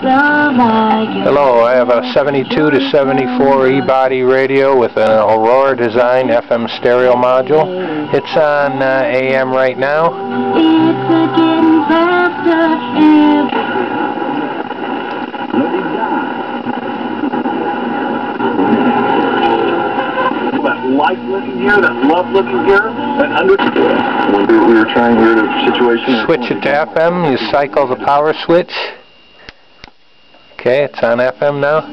Hello, I have a 72 to 74 E-body radio with an Aurora Design FM stereo module. It's on uh, AM right now. that like looking here, that love looking here, that under. We were trying here to situation. Switch it to FM, you cycle the power switch. Okay, it's on FM now.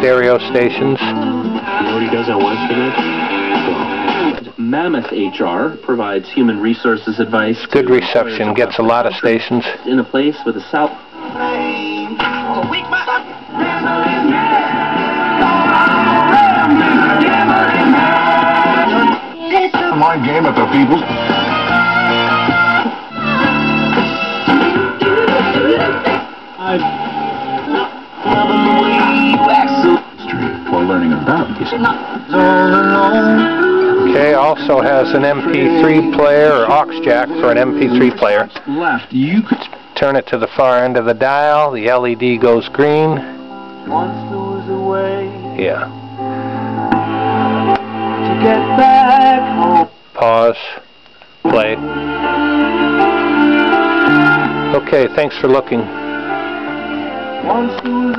Stereo stations. You know what he does on Wednesday Mammoth HR provides human resources advice. Good reception, gets a lot of stations. In a place with a south. Mind game at the people's. While learning about history. Okay, also has an MP3 player or aux jack for an MP3 player. Left, you could. Turn it to the far end of the dial, the LED goes green. Once was away Yeah. to get back home. Pause. Play. Okay, thanks for looking. Once was